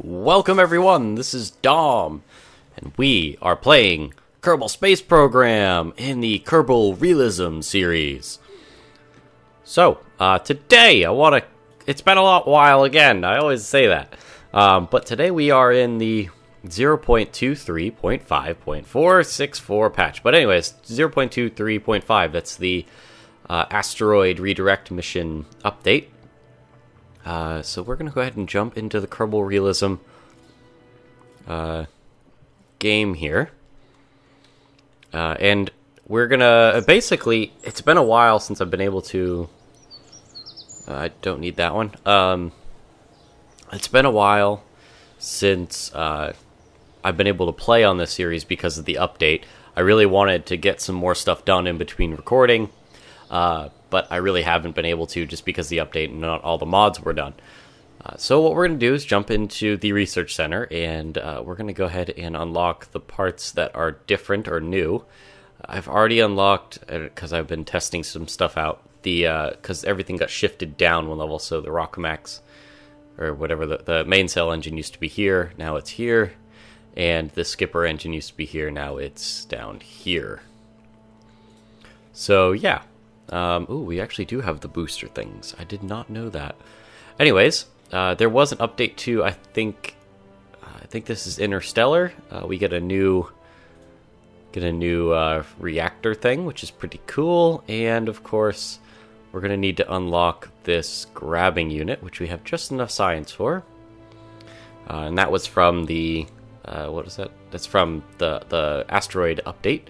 Welcome everyone, this is Dom, and we are playing Kerbal Space Program in the Kerbal Realism series. So, uh, today I want to. It's been a lot while again, I always say that. Um, but today we are in the 0.23.5.464 patch. But, anyways, 0.23.5, that's the uh, asteroid redirect mission update. Uh, so we're going to go ahead and jump into the Kerbal Realism uh, game here. Uh, and we're going to basically, it's been a while since I've been able to. uh, I don't need that one. Um, it's been a while since uh, I've been able to play on this series because of the update. I really wanted to get some more stuff done in between recording. Uh, but I really haven't been able to just because the update and not all the mods were done. Uh, so what we're going to do is jump into the research center and uh, we're going to go ahead and unlock the parts that are different or new. I've already unlocked because I've been testing some stuff out. The because everything got shifted down one level, so the Rockomax or whatever the, the Mainsail engine used to be here, now it's here, and the skipper engine used to be here, now it's down here. So yeah, um, ooh, we actually do have the booster things. I did not know that. Anyways, uh, there was an update to I think I think this is Interstellar. Uh, we get a new get a new uh, reactor thing, which is pretty cool. And of course, we're gonna need to unlock this grabbing unit, which we have just enough science for. Uh, and that was from the uh, what is that? That's from the the asteroid update.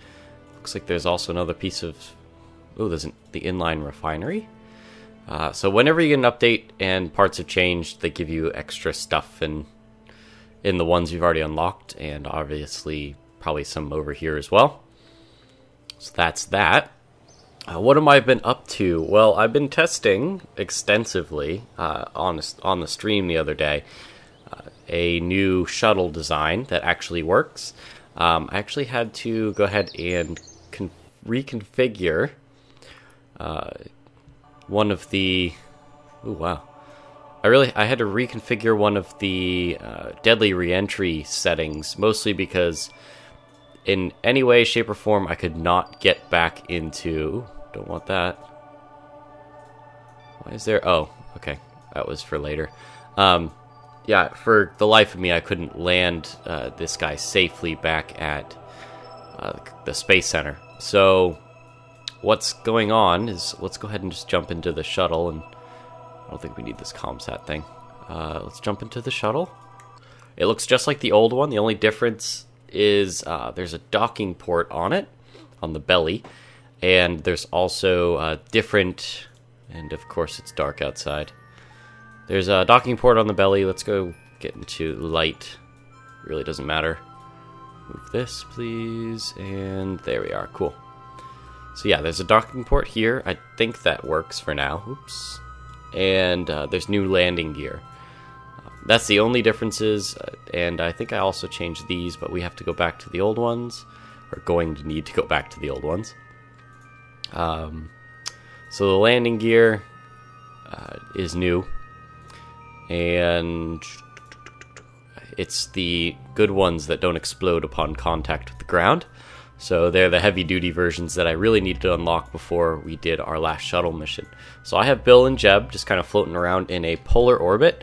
Looks like there's also another piece of Oh, there's an, the inline refinery. Uh, so whenever you get an update and parts have changed, they give you extra stuff in in the ones you've already unlocked, and obviously probably some over here as well. So that's that. Uh, what have I been up to? Well, I've been testing extensively uh, on on the stream the other day uh, a new shuttle design that actually works. Um, I actually had to go ahead and con- reconfigure uh, one of the. Oh wow! I really I had to reconfigure one of the uh, deadly reentry settings, mostly because in any way, shape, or form I could not get back into. Don't want that. Why is there? Oh, okay, that was for later. Um, yeah, for the life of me, I couldn't land uh, this guy safely back at uh, the space center. So what's going on is let's go ahead and just jump into the shuttle and I don't think we need this comsat thing. Uh, let's jump into the shuttle. It looks just like the old one. The only difference is uh, there's a docking port on it, on the belly, and there's also a different, and of course it's dark outside. There's a docking port on the belly. Let's go get into light. Really doesn't matter. Move this, please, and there we are. Cool. So yeah, there's a docking port here. I think that works for now. Oops. And uh, there's new landing gear. That's the only differences, uh, and I think I also changed these, but we have to go back to the old ones. We're going to need to go back to the old ones. Um, so the landing gear uh, is new, and it's the good ones that don't explode upon contact with the ground. So they're the heavy duty versions that I really needed to unlock before we did our last shuttle mission. So I have Bill and Jeb just kind of floating around in a polar orbit.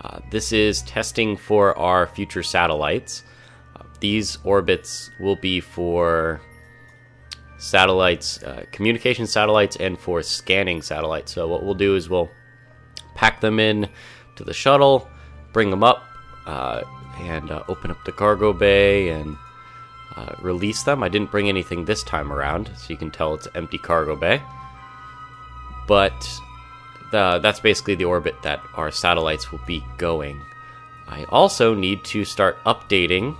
Uh, this is testing for our future satellites. Uh, these orbits will be for satellites, uh, communication satellites, and for scanning satellites. So what we'll do is we'll pack them in to the shuttle, bring them up, uh, and uh, open up the cargo bay and uh, release them. I didn't bring anything this time around, so you can tell it's empty cargo bay. But the, that's basically the orbit that our satellites will be going. I also need to start updating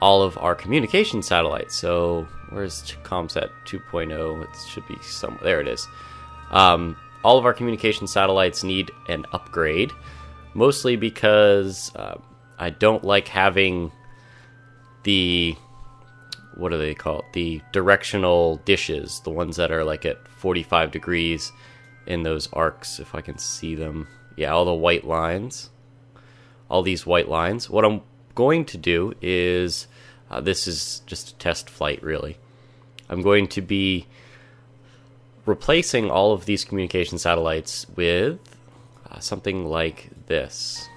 all of our communication satellites. So where's ComSat 2.0? It should be somewhere. There it is. Um, all of our communication satellites need an upgrade, mostly because uh, I don't like having the what do they call it? The directional dishes, the ones that are like at 45 degrees in those arcs, if I can see them. Yeah, all the white lines. all these white lines. What I'm going to do is uh, this is just a test flight, really. I'm going to be replacing all of these communication satellites with uh, something like this.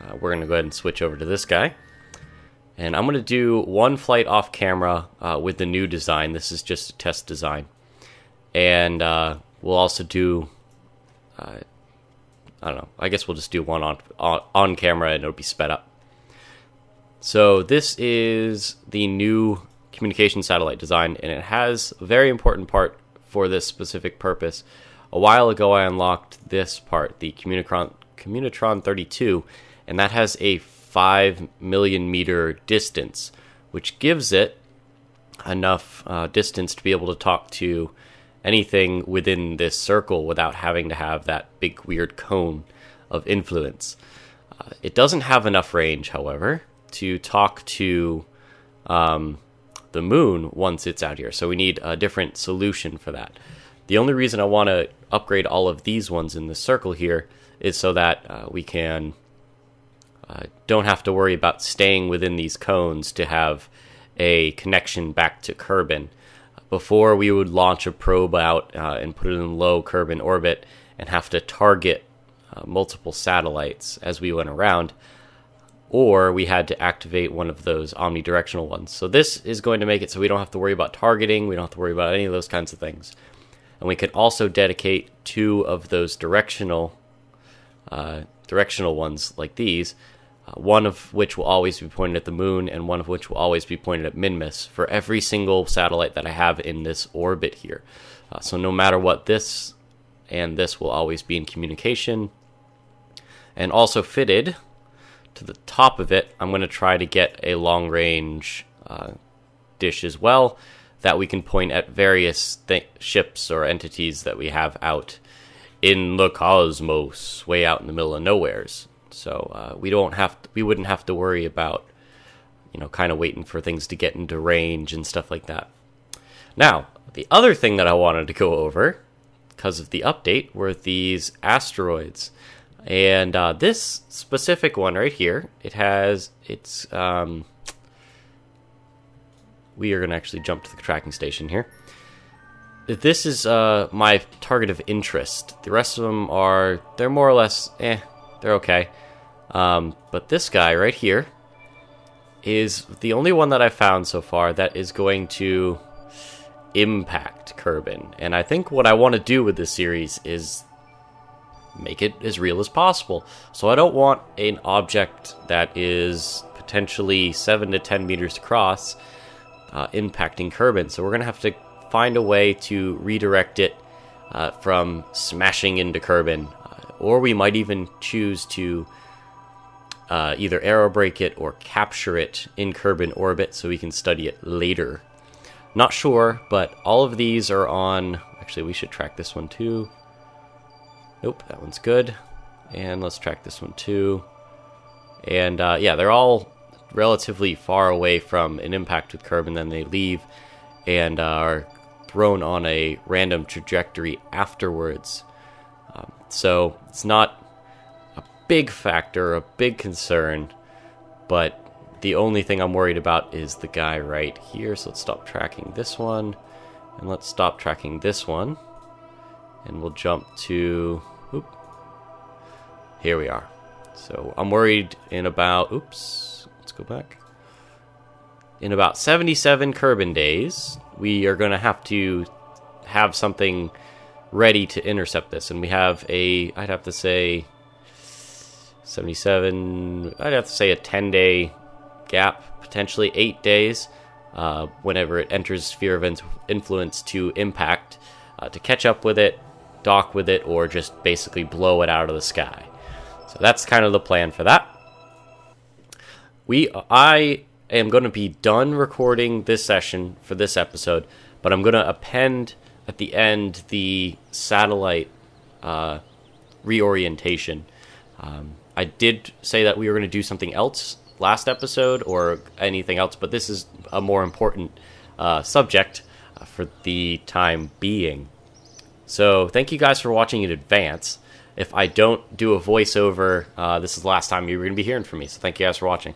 Uh, we're going to go ahead and switch over to this guy. And I'm going to do one flight off camera uh, with the new design. This is just a test design. And uh, we'll also do, uh, I don't know, I guess we'll just do one on, on, on camera and it'll be sped up. So this is the new communication satellite design, and it has a very important part for this specific purpose. A while ago, I unlocked this part, the Communicron, Communotron 32, and that has a 5 million meter distance, which gives it enough uh, distance to be able to talk to anything within this circle without having to have that big weird cone of influence. Uh, it doesn't have enough range, however, to talk to um, the moon once it's out here. So we need a different solution for that. The only reason I want to upgrade all of these ones in the circle here is so that uh, we can uh, don't have to worry about staying within these cones to have a connection back to Kerbin. Before we would launch a probe out uh, and put it in low Kerbin orbit and have to target uh, multiple satellites as we went around or we had to activate one of those omnidirectional ones. So this is going to make it so we don't have to worry about targeting, we don't have to worry about any of those kinds of things. And we can also dedicate two of those directional uh, directional ones like these, uh, one of which will always be pointed at the moon, and one of which will always be pointed at Minmus for every single satellite that I have in this orbit here. Uh, so no matter what, this and this will always be in communication. And also fitted to the top of it, I'm going to try to get a long range uh, dish as well that we can point at various ships or entities that we have out in the cosmos, way out in the middle of nowheres. So uh, we don't have to, we wouldn't have to worry about you know kind of waiting for things to get into range and stuff like that. Now, the other thing that I wanted to go over because of the update were these asteroids. And uh, this specific one right here, it has its. Um, we are going to actually jump to the tracking station here. This is uh, my target of interest. The rest of them are, they're more or less, eh, they're okay. Um, but this guy right here is the only one that I've found so far that is going to impact Kerbin. And I think what I want to do with this series is make it as real as possible. So I don't want an object that is potentially 7 to 10 meters across uh, impacting Kerbin. So we're going to have to find a way to redirect it uh, from smashing into Kerbin. Uh, or we might even choose to uh, either aerobrake it or capture it in Kerbin orbit so we can study it later. Not sure, but all of these are on. Actually, we should track this one too. Nope, that one's good. And let's track this one too. And uh, yeah, they're all relatively far away from an impact with Kerbin, then they leave and uh, are thrown on a random trajectory afterwards. Um, so it's not big factor, a big concern, but the only thing I'm worried about is the guy right here. So let's stop tracking this one, and let's stop tracking this one and we'll jump to whoop, here we are so I'm worried in about oops let's go back in about 77 Kerbin days we are going to have to have something ready to intercept this and we have a I'd have to say 77 I'd have to say a 10 day gap potentially 8 days uh, whenever it enters sphere of influence to impact uh, to catch up with it dock with it or just basically blow it out of the sky. So that's kind of the plan for that. We I am going to be done recording this session for this episode, but I'm going to append at the end the satellite uh, reorientation. Um, I did say that we were going to do something else last episode or anything else, but this is a more important uh, subject uh, for the time being. So thank you guys for watching in advance. if I don't do a voiceover, uh, this is the last time you're going to be hearing from me. So thank you guys for watching.